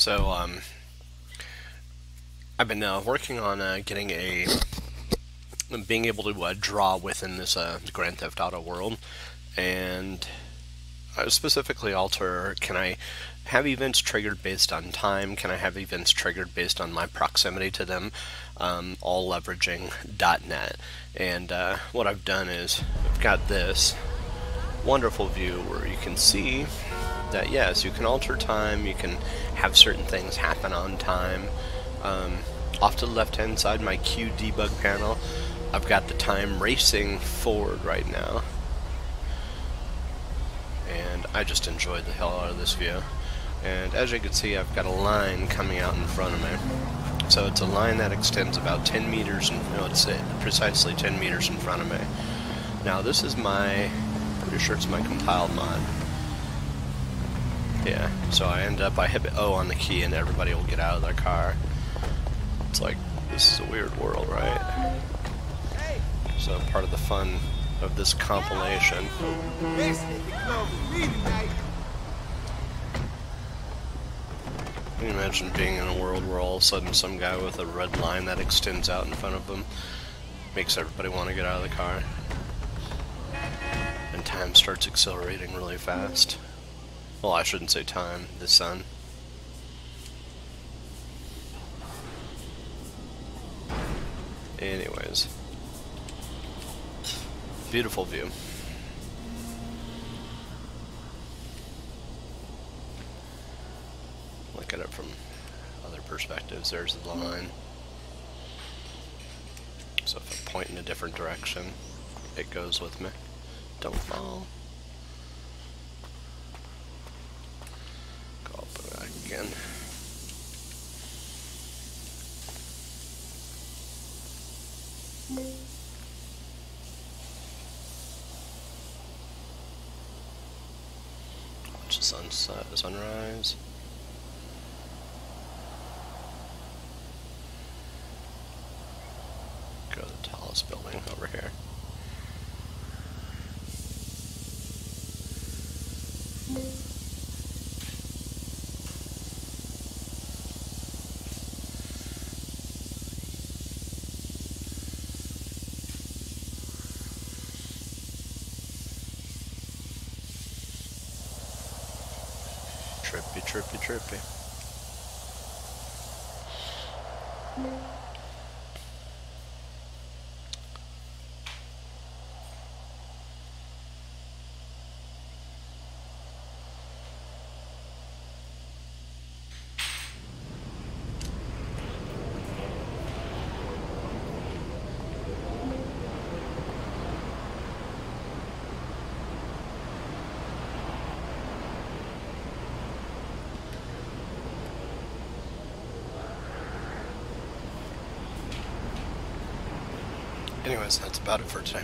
So, um, I've been uh, working on uh, getting a being able to uh, draw within this uh, Grand Theft Auto world, and specifically alter. Can I have events triggered based on time? Can I have events triggered based on my proximity to them? Um, all leveraging .NET. And uh, what I've done is I've got this wonderful view where you can see that yes, you can alter time, you can have certain things happen on time. Um, off to the left hand side, my Q debug panel, I've got the time racing forward right now. And I just enjoyed the hell out of this view. And as you can see, I've got a line coming out in front of me. So it's a line that extends about 10 meters, and no, it's precisely 10 meters in front of me. Now this is my, pretty sure it's my compiled mod. Yeah, so I end up, I hit O on the key and everybody will get out of their car. It's like, this is a weird world, right? So part of the fun of this compilation. Can you imagine being in a world where all of a sudden some guy with a red line that extends out in front of them makes everybody want to get out of the car? And time starts accelerating really fast. Well, I shouldn't say time, the sun. Anyways. Beautiful view. Look at it from other perspectives. There's the line. So if I point in a different direction, it goes with me. Don't fall. Again. Watch the sunset, the sunrise. Go to the tallest building over here. Trippy, trippy, trippy. Anyways, that's about it for today.